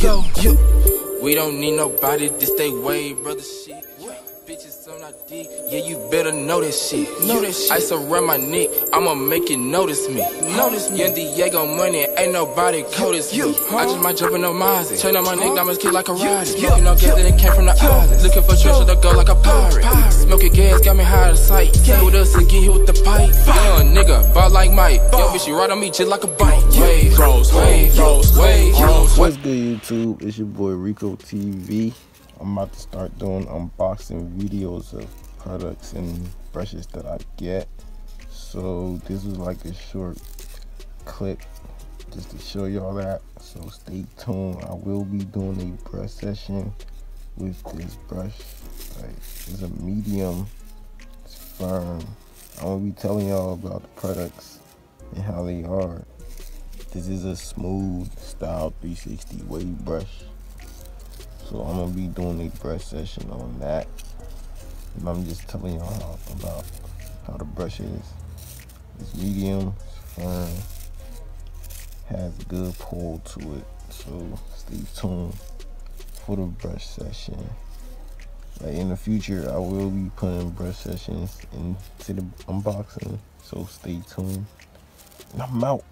yo, yo. We don't need nobody to stay wave, brother, shit. Bitches on our dick, yeah, you better know this shit. Know this shit. Ice around my neck, I'ma make you notice me. Notice me. Young Diego money, ain't nobody coldest me. I just might jump in no Mozzie. Turn on my neck, diamonds kick like a rider. Smoking no gas that it came from the islands. Looking for treasure to go like a pirate. Smoking gas got me high to sight. Stay with us and get hit with the pipe. Young nigga, ball like Mike. Yo, bitch, you ride on me just like a bike. Wave, wave, bros, wave, wave. What's good, YouTube? It's your boy Rico TV. I'm about to start doing unboxing videos of products and brushes that I get. So this is like a short clip just to show y'all that. So stay tuned. I will be doing a brush session with this brush. Like it's a medium, it's firm. I'm gonna be telling y'all about the products and how they are. This is a smooth style 360 wave brush. So I'm gonna be doing a brush session on that. And I'm just telling y'all about how the brush is. It's medium, it's firm, has a good pull to it. So stay tuned for the brush session. Like in the future, I will be putting brush sessions into the unboxing. So stay tuned. And I'm out.